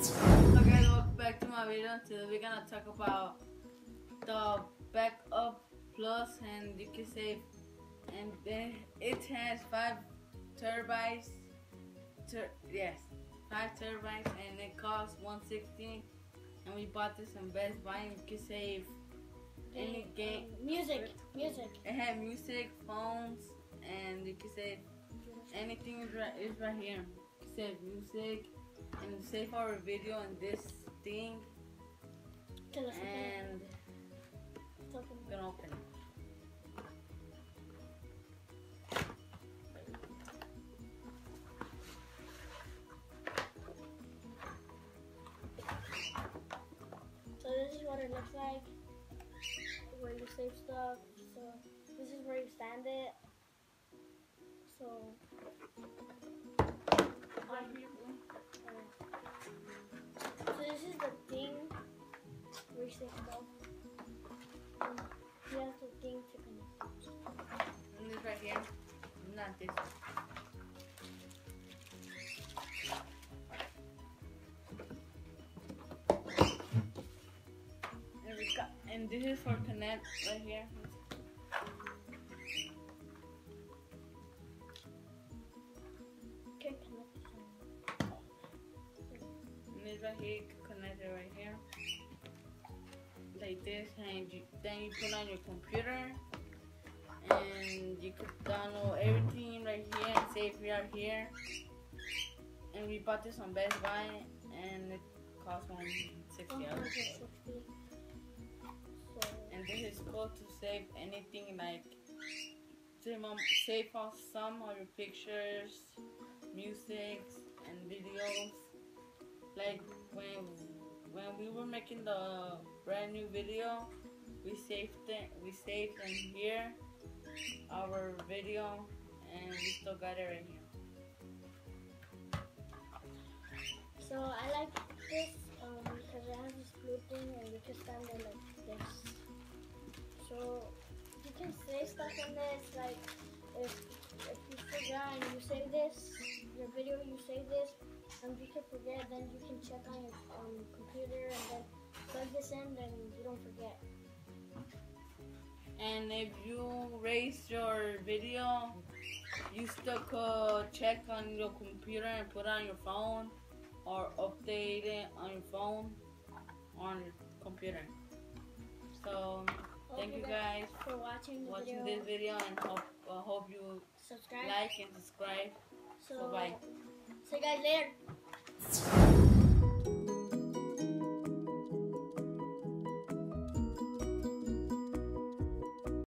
Guys, welcome back to my video. Today we're gonna talk about the backup plus and you can save and then it has five terabytes ter yes five terabytes and it costs 160 and we bought this in Best Buy and you can save any game um, Music, music. it had music phones and you can save anything is right is right here you can save music and save our video in this thing Okay, let's open it. and gonna open it. So this is what it looks like. Where you save stuff. So this is where you stand it. And this is for connect right here. Okay, connect. And this right here, connect it right here. Like this, and you, then you put on your computer. And you could download everything right here and save right here. And we bought this on Best Buy, and it cost 160 dollars. Save anything like save, on some of your pictures, music, and videos. Like when when we were making the brand new video, we saved it. We saved in here our video, and we still got it right here. So I like this um, because it has this blue thing and you can stand it like this. So you can save stuff in this, like if if you forgot and you save this, your video you save this, and you can forget, then you can check on your um, computer and then plug this in, then you don't forget. And if you erase your video, you still could check on your computer and put it on your phone or update it on your phone on your computer. So thank you guys for watching the watching video. this video and hope uh, hope you Subscribe. like and subscribe. So bye. See you guys later.